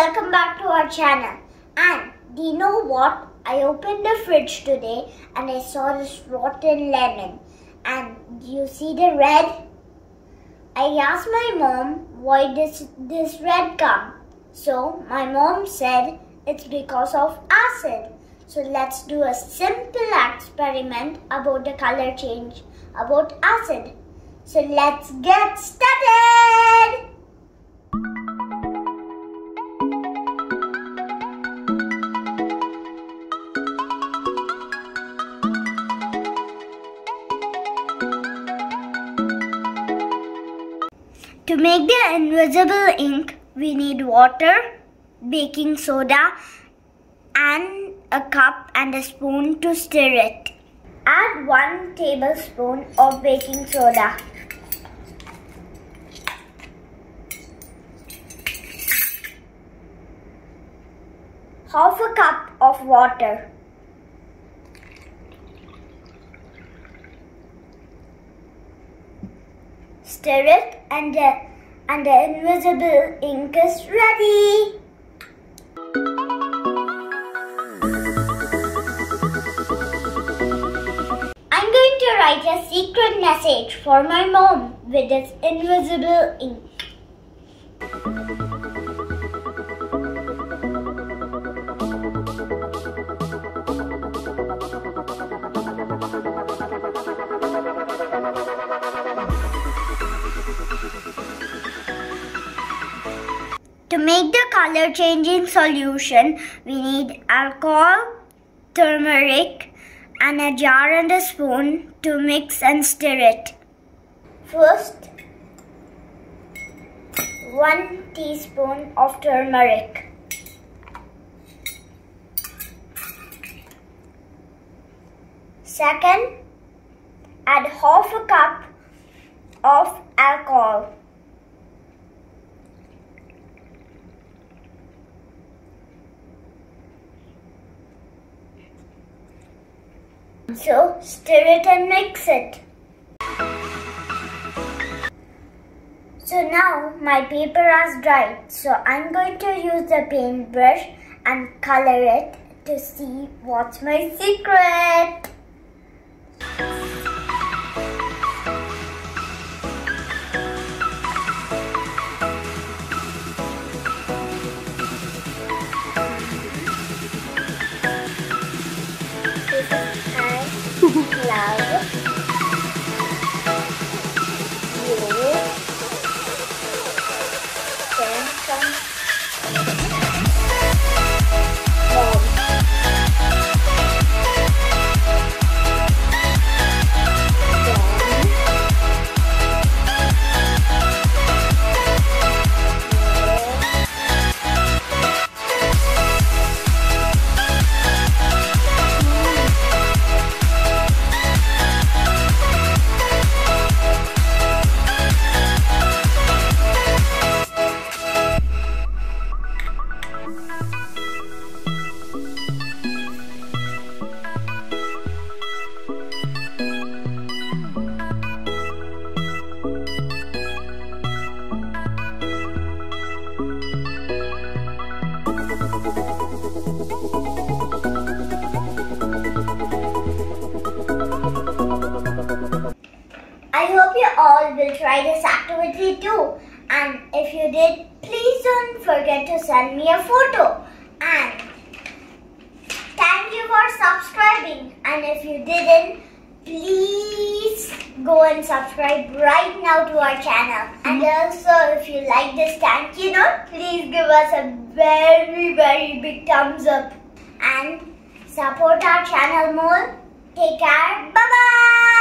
welcome back to our channel. And do you know what? I opened the fridge today and I saw this rotten lemon. And do you see the red? I asked my mom why does this red come. So my mom said it's because of acid. So let's do a simple experiment about the color change about acid. So let's get started! To make the invisible ink, we need water, baking soda, and a cup and a spoon to stir it. Add 1 tablespoon of baking soda. Half a cup of water. Stir it and the, and the invisible ink is ready. I'm going to write a secret message for my mom with this invisible ink. Make the color changing solution, we need alcohol, turmeric, and a jar and a spoon to mix and stir it. First, 1 teaspoon of turmeric. Second, add half a cup of alcohol. So stir it and mix it. So now my paper has dried. So I'm going to use the paintbrush and color it to see what's my secret. I hope you all will try this activity too. And if you did, please don't forget to send me a photo. And thank you for subscribing. And if you didn't, please go and subscribe right now to our channel. And hmm. also, if you like this thank you note, please give us a very, very big thumbs up. And support our channel more. Take care. Bye bye.